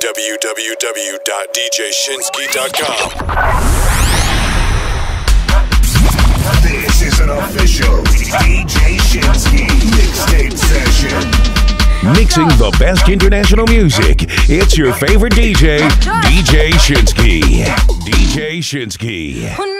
www.djshinski.com. This is an official DJ Shinski mixtape session. Mixing the best international music. It's your favorite DJ, DJ Shinski. DJ Shinski.